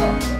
감사합니다.